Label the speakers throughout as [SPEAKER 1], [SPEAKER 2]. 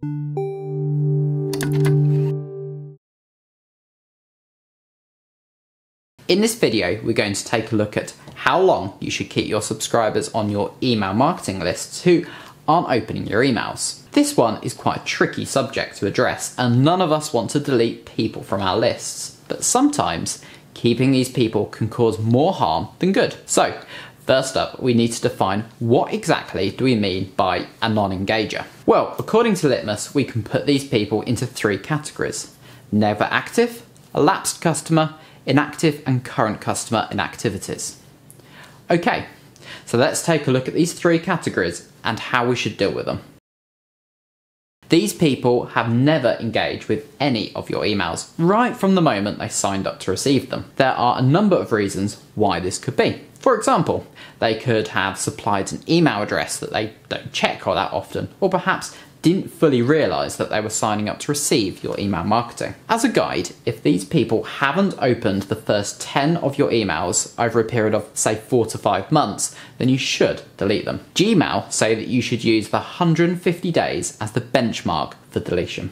[SPEAKER 1] In this video, we're going to take a look at how long you should keep your subscribers on your email marketing lists who aren't opening your emails. This one is quite a tricky subject to address, and none of us want to delete people from our lists. But sometimes, keeping these people can cause more harm than good. So, first up, we need to define what exactly do we mean by a non-engager? Well, according to Litmus, we can put these people into three categories. Never active, a lapsed customer, inactive and current customer inactivities. Okay, so let's take a look at these three categories and how we should deal with them. These people have never engaged with any of your emails right from the moment they signed up to receive them. There are a number of reasons why this could be. For example, they could have supplied an email address that they don't check all that often, or perhaps didn't fully realise that they were signing up to receive your email marketing. As a guide, if these people haven't opened the first 10 of your emails over a period of, say, 4 to 5 months, then you should delete them. Gmail say that you should use the 150 days as the benchmark for deletion.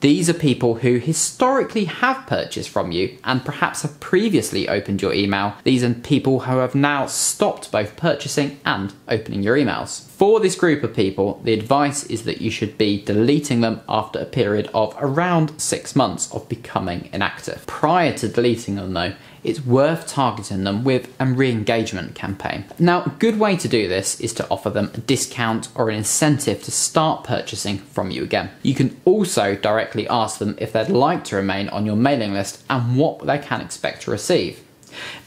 [SPEAKER 1] These are people who historically have purchased from you and perhaps have previously opened your email. These are people who have now stopped both purchasing and opening your emails. For this group of people, the advice is that you should be deleting them after a period of around six months of becoming inactive. Prior to deleting them though, it's worth targeting them with a re-engagement campaign. Now, a good way to do this is to offer them a discount or an incentive to start purchasing from you again. You can also directly ask them if they'd like to remain on your mailing list and what they can expect to receive.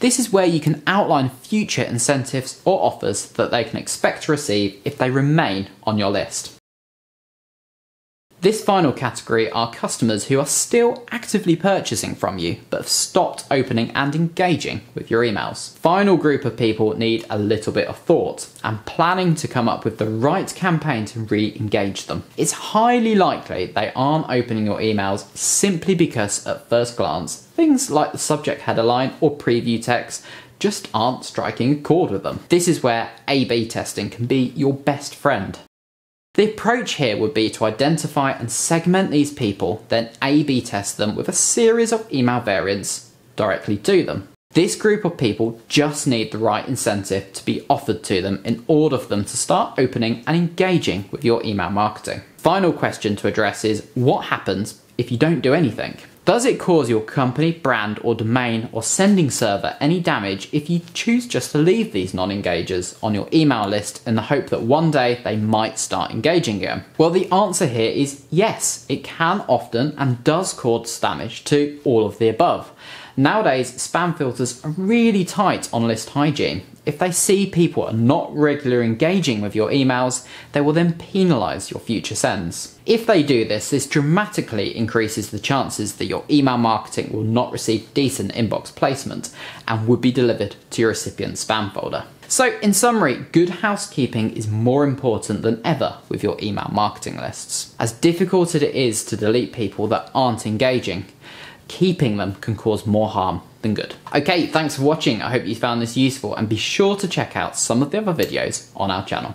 [SPEAKER 1] This is where you can outline future incentives or offers that they can expect to receive if they remain on your list. This final category are customers who are still actively purchasing from you but have stopped opening and engaging with your emails. Final group of people need a little bit of thought and planning to come up with the right campaign to re-engage them. It's highly likely they aren't opening your emails simply because at first glance, things like the subject header line or preview text just aren't striking a chord with them. This is where A-B testing can be your best friend. The approach here would be to identify and segment these people, then A-B test them with a series of email variants directly to them. This group of people just need the right incentive to be offered to them in order for them to start opening and engaging with your email marketing. Final question to address is what happens if you don't do anything? Does it cause your company, brand, or domain or sending server any damage if you choose just to leave these non engagers on your email list in the hope that one day they might start engaging again? Well, the answer here is yes, it can often and does cause damage to all of the above. Nowadays, spam filters are really tight on list hygiene. If they see people are not regularly engaging with your emails, they will then penalise your future sends. If they do this, this dramatically increases the chances that your email marketing will not receive decent inbox placement and would be delivered to your recipient's spam folder. So, in summary, good housekeeping is more important than ever with your email marketing lists. As difficult as it is to delete people that aren't engaging, keeping them can cause more harm than good. Okay, thanks for watching. I hope you found this useful and be sure to check out some of the other videos on our channel.